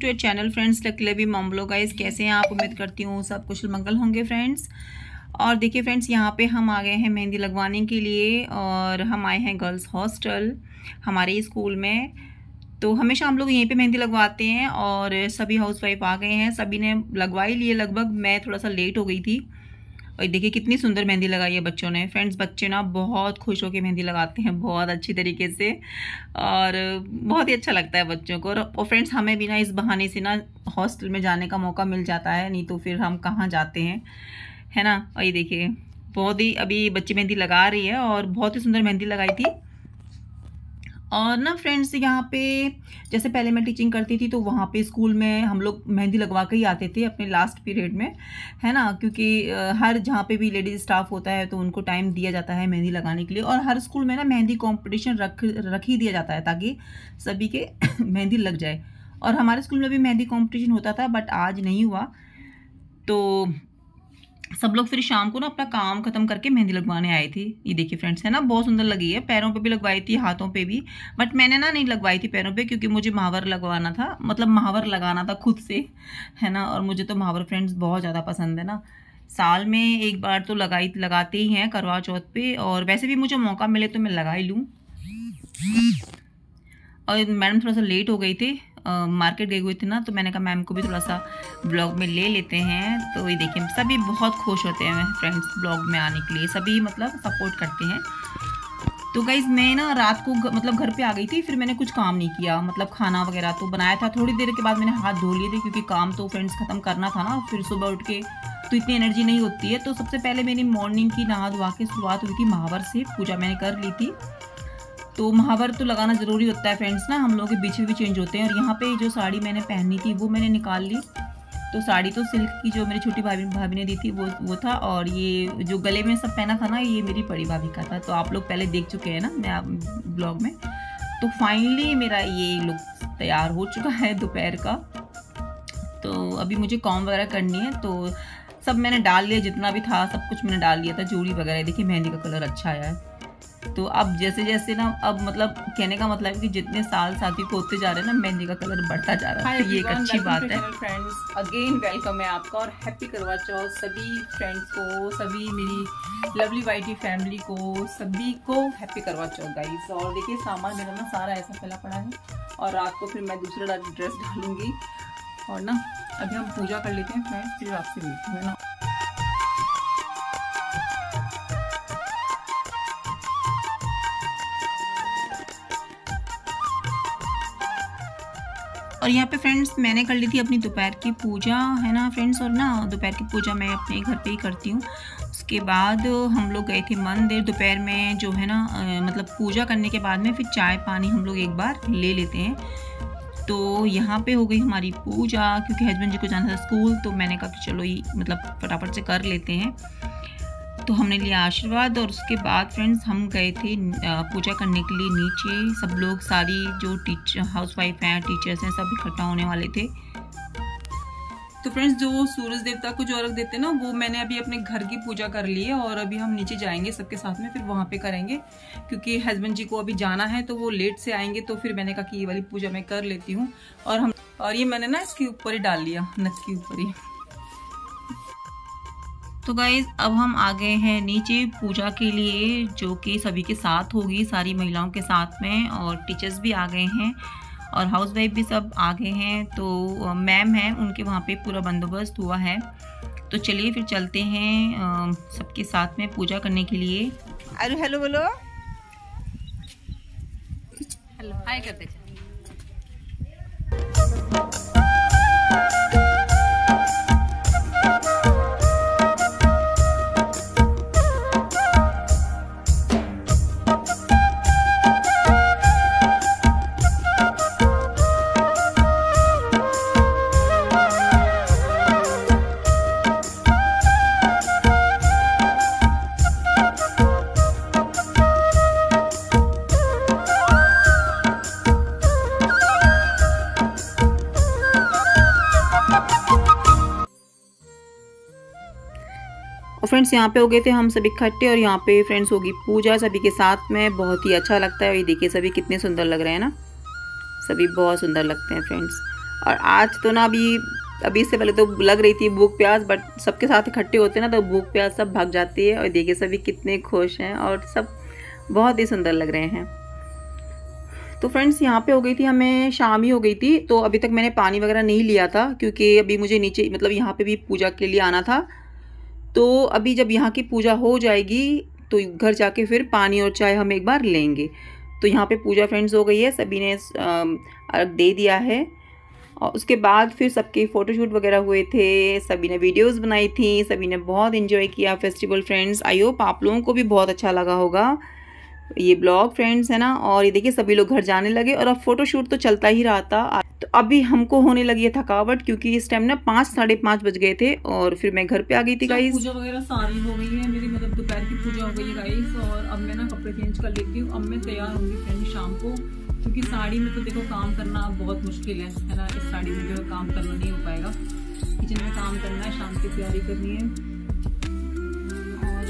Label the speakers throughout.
Speaker 1: To your channel friends लकलेबी मामलो guys कैसे हैं आप उम्मीद करती हूँ सब कुशल मंगल होंगे फ्रेंड्स और देखिए फ्रेंड्स यहाँ पे हम आ गए हैं मेहंदी लगवाने के लिए और हम आए हैं गर्ल्स हॉस्टल हमारे स्कूल में तो हमेशा हम लोग यहीं पे मेहंदी लगवाते हैं और सभी हाउसवाइफ आ गए हैं सभी ने लगवा ही लिए लगभग मैं थोड़ा सा लेट हो गई थी और देखिए कितनी सुंदर मेहंदी लगाई है बच्चों ने। फ्रेंड्स बच्चे ना बहुत खुश होकर मेहंदी लगाते हैं, बहुत अच्छी तरीके से और बहुत ही अच्छा लगता है बच्चों को। और फ्रेंड्स हमें भी ना इस बहाने से ना हॉस्टल में जाने का मौका मिल जाता है, नहीं तो फिर हम कहाँ जाते हैं, है ना? और ये देखिए, बहुत ही अभी बच्ची मेहंदी लगा रही है और बहुत ही सुंदर मेहंदी लगाई थी। और ना फ्रेंड्स यहाँ पे, जैसे पहले मैं टीचिंग करती थी तो वहाँ पे स्कूल में हम लोग मेहंदी लगवा के ही आते थे अपने लास्ट पीरियड में, है ना? क्योंकि हर जहाँ पे भी लेडीज़ स्टाफ होता है तो उनको टाइम दिया जाता है मेहंदी लगाने के लिए और हर स्कूल में ना मेहंदी कॉम्पिटिशन रख रख ही दिया जाता है ताकि सभी के मेहंदी लग जाए। और हमारे स्कूल में भी मेहंदी कॉम्पिटिशन होता था बट आज नहीं हुआ। तो सब लोग फिर शाम को ना अपना काम खत्म करके मेहंदी लगवाने आए थे। ये देखिए फ्रेंड्स है ना? बहुत सुंदर लगी है। पैरों पे भी लगवाई थी, हाथों पे भी। बट मैंने ना नहीं लगवाई थी पैरों पे क्योंकि मुझे महावर लगवाना था। मतलब महावर लगाना था खुद से, है ना? और मुझे तो महावर फ्रेंड्स बहुत ज़्यादा पसंद है ना। साल में एक बार तो लगाई, लगाते ही हैं करवा चौथ पे। और वैसे भी मुझे मौका मिले तो मैं लगा ही लूँ। और मैडम थोड़ा सा लेट हो गई थी। मार्केट गए हुए थे ना तो मैंने कहा, मैम को भी थोड़ा सा ब्लॉग में ले लेते हैं। तो ये देखिए, सभी बहुत खुश होते हैं फ्रेंड्स ब्लॉग में आने के लिए। सभी मतलब सपोर्ट करते हैं। तो गाइज़ मैं ना रात को मतलब घर पे आ गई थी, फिर मैंने कुछ काम नहीं किया। मतलब खाना वगैरह तो बनाया था, थोड़ी देर के बाद मैंने हाथ धो लिए थे, क्योंकि काम तो फ्रेंड्स ख़त्म करना था ना, फिर सुबह उठ के तो इतनी एनर्जी नहीं होती है। तो सबसे पहले मेरी मॉर्निंग की नहा धोवा के शुरुआत हुई थी महावर से, पूजा मैंने कर ली थी। तो महावर तो लगाना ज़रूरी होता है फ्रेंड्स ना? हम लोगों के बीच में भी चेंज होते हैं। और यहाँ पे जो साड़ी मैंने पहनी थी, वो मैंने निकाल ली। तो साड़ी तो सिल्क की जो मेरी छोटी भाभी भाभी ने दी थी, वो वो था। और ये जो गले में सब पहना था ना, ये मेरी बड़ी भाभी का था। तो आप लोग पहले देख चुके हैं ना, मैं ब्लॉग में। तो फाइनली मेरा ये लुक तैयार हो चुका है दोपहर का। तो अभी मुझे कॉम वगैरह करनी है तो सब मैंने डाल लिया, जितना भी था, सब कुछ मैंने डाल लिया था, जोड़ी वगैरह। देखिए, मेहंदी का कलर अच्छा आया है। तो अब जैसे जैसे ना अब मतलब कहने का मतलब है कि जितने साल साथी को होते जा रहे हैं ना मेहंदी का कलर बढ़ता जा रहा है। तो ये एक अच्छी बात है।
Speaker 2: फ्रेंड्स अगेन वेलकम है आपका और हैप्पी करवा चौथ। सभी फ्रेंड्स को सभी मेरी लवली वाइटी फैमिली को सभी को हैप्पी करवा चौथ गाइस और देखिए सामान मेरा ना सारा ऐसा फैला पड़ा है और रात को फिर मैं दूसरा ड्रेस डालूँगी। और ना अभी हम पूजा कर लेते हैं फ्रेंड्स फिर आपसे मिलती हूँ ना?
Speaker 1: और यहाँ पे फ्रेंड्स मैंने कर ली थी अपनी दोपहर की पूजा, है ना फ्रेंड्स और ना दोपहर की पूजा मैं अपने घर पे ही करती हूँ। उसके बाद हम लोग गए थे मंदिर। दोपहर में जो है ना मतलब पूजा करने के बाद में फिर चाय पानी हम लोग एक बार ले लेते हैं। तो यहाँ पे हो गई हमारी पूजा, क्योंकि हस्बैंड जी को जाना था स्कूल तो मैंने कहा कि चलो ये मतलब फटाफट से कर लेते हैं। तो हमने लिया आशीर्वाद और उसके बाद फ्रेंड्स हम गए थे पूजा करने के लिए नीचे। सब लोग सारी जो टीचर हाउस वाइफ हैं टीचर्स हैं, सब इकट्ठा होने वाले थे।
Speaker 2: तो फ्रेंड्स जो सूरज देवता को जो अर्घ देते हैं ना, वो मैंने अभी अपने घर की पूजा कर ली है और अभी हम नीचे जाएँगे सबके साथ में, फिर वहाँ पे करेंगे। क्योंकि हस्बैंड जी को अभी जाना है तो वो लेट से आएँगे तो फिर मैंने कहा कि ये वाली पूजा मैं कर लेती हूँ। और हम, और ये मैंने ना इसके ऊपर ही डाल लिया, नथ के ऊपर ही।
Speaker 1: तो गाइज़ अब हम आ गए हैं नीचे पूजा के लिए जो कि सभी के साथ होगी सारी महिलाओं के साथ में और टीचर्स भी आ गए हैं और हाउस वाइफ भी सब आ गए हैं तो मैम हैं उनके वहाँ पे पूरा बंदोबस्त हुआ है। तो चलिए फिर चलते हैं सबके साथ में पूजा करने के लिए।
Speaker 2: अरे हेलो बोलो। हेलो हाय करते
Speaker 1: और फ्रेंड्स यहाँ पे हो गए थे हम सभी इकट्ठे और यहाँ पे फ्रेंड्स होगी पूजा सभी के साथ में। बहुत ही अच्छा लगता है। ये देखिए, सभी कितने सुंदर लग रहे हैं ना? सभी बहुत सुंदर लगते हैं फ्रेंड्स और आज तो ना अभी अभी इससे पहले तो लग रही थी भूख प्यास बट सबके साथ इकट्ठे होते हैं ना तो भूख प्यास सब भाग जाती है। और देखिए, सभी कितने खुश हैं और सब बहुत ही सुंदर लग रहे हैं। तो फ्रेंड्स यहाँ पे हो गई थी, हमें शाम ही हो गई थी तो अभी तक मैंने पानी वगैरह नहीं लिया था, क्योंकि अभी मुझे नीचे मतलब यहाँ पे भी पूजा के लिए आना था। तो अभी जब यहाँ की पूजा हो जाएगी तो घर जाके फिर पानी और चाय हम एक बार लेंगे। तो यहाँ पे पूजा फ्रेंड्स हो गई है, सभी ने अर्घ दे दिया है। और उसके बाद फिर सबके फ़ोटोशूट वगैरह हुए थे, सभी ने वीडियोस बनाई थी, सभी ने बहुत इन्जॉय किया। फेस्टिवल फ्रेंड्स आई होप आप लोगों को भी बहुत अच्छा लगा होगा। ये ब्लॉग फ्रेंड्स है ना, और ये देखिए सभी लोग घर जाने लगे, और अब फोटोशूट तो चलता ही रहा था तो अभी हमको होने लगी है थकावट क्योंकि इस टाइम ना पाँच साढ़े पाँच बज गए थे और फिर मैं घर पे आ गई थी गाइस
Speaker 2: पूजा वगैरह सारी हो गई है मेरी मतलब दोपहर की पूजा हो गई है गाइस और अब मैं ना कपड़े चेंज कर लेती हूँ। अब मैं तैयार होंगी फ्रेंड शाम को क्योंकि साड़ी में तो देखो काम करना बहुत मुश्किल है है ना? इस साड़ी में जो काम करना नहीं हो पाएगा। किचन में काम करना है शाम की तैयारी करनी है। और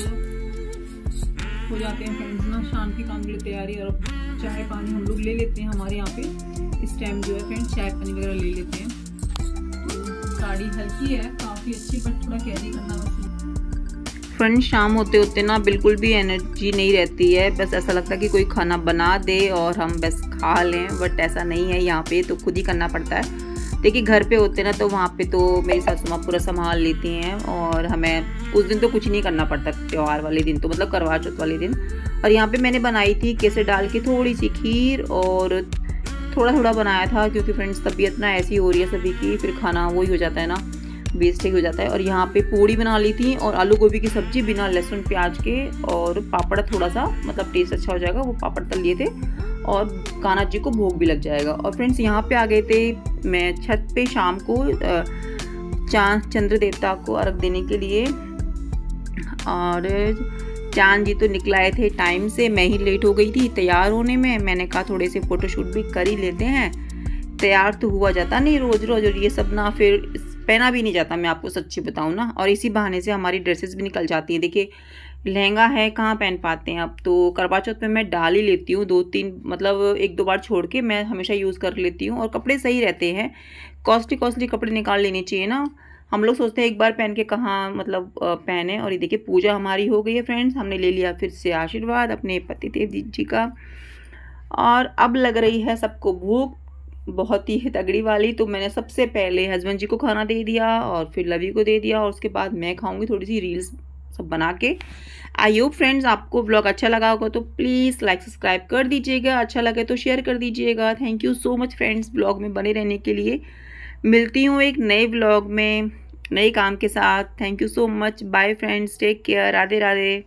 Speaker 2: हो जाते हैं फ्रेंड्स ना शाम की काम के लिए तैयारी और चाय पानी हम लोग ले लेते हैं हमारे यहाँ पे। इस टाइम जो है फ्रेंड्स चाय पानी वगैरह ले लेते हैं। तो साड़ी हल्की है, काफ़ी अच्छी बट थोड़ा कैरी करना
Speaker 1: फ्रेंड शाम होते होते ना बिल्कुल भी एनर्जी नहीं रहती है। बस ऐसा लगता है कि कोई खाना बना दे और हम बस खा लें बट ऐसा नहीं है यहाँ पे तो खुद ही करना पड़ता है। देखिए, घर पे होते ना तो वहाँ पे तो मेरी सासू माँ पूरा संभाल लेती हैं और हमें उस दिन तो कुछ नहीं करना पड़ता, त्यौहार वाले दिन तो मतलब करवा चौथ वाले दिन। और यहाँ पे मैंने बनाई थी केसर डाल के थोड़ी सी खीर और थोड़ा थोड़ा बनाया था क्योंकि फ्रेंड्स तबीयत ना ऐसी हो रही है सभी की, फिर खाना वही हो जाता है ना वेस्टेज हो जाता है। और यहाँ पे पूड़ी बना ली थी और आलू गोभी की सब्ज़ी बिना लहसुन, प्याज के और पापड़ थोड़ा सा मतलब टेस्ट अच्छा हो जाएगा, वो पापड़ तल लिए थे और कान्हा जी को भोग भी लग जाएगा। और फ्रेंड्स यहाँ पे आ गए थे मैं छत पे शाम को चाँद, चंद्र देवता को अर्घ देने के लिए और चाँद जी तो निकलाए थे टाइम से। मैं ही लेट हो गई थी, तैयार होने में। मैंने कहा थोड़े से फ़ोटोशूट भी कर ही लेते हैं। तैयार तो हुआ जाता नहीं रोज़ रोज़ और ये सब ना, फिर पहना भी नहीं जाता, मैं आपको सच्ची बताऊँ ना। और इसी बहाने से हमारी ड्रेसेस भी निकल जाती हैं। देखिए, लहंगा है, कहाँ पहन पाते हैं अब तो करवा चौथ में मैं डाल ही लेती हूँ दो तीन मतलब एक दो बार छोड़ के मैं हमेशा यूज़ कर लेती हूँ। और कपड़े सही रहते हैं। कॉस्टली कॉस्टली कपड़े निकाल लेने चाहिए ना। हम लोग सोचते हैं एक बार पहन के कहाँ मतलब पहने और ये देखिए पूजा हमारी हो गई है फ्रेंड्स। हमने ले लिया फिर से आशीर्वाद अपने पति देव जी का। और अब लग रही है सबको भूख। बहुत ही तगड़ी वाली तो मैंने सबसे पहले हस्बैंड जी को खाना दे दिया और फिर लवी को दे दिया और उसके बाद मैं खाऊँगी थोड़ी सी रील्स सब बना के। आई होप फ्रेंड्स आपको ब्लॉग अच्छा लगा होगा तो प्लीज़ लाइक, सब्सक्राइब कर दीजिएगा। अच्छा लगे तो शेयर कर दीजिएगा। Thank you so much friends blog में बने रहने के लिए। मिलती हूँ एक नए ब्लॉग में। नए काम के साथ। Thank you so much bye friends take care Radhe Radhe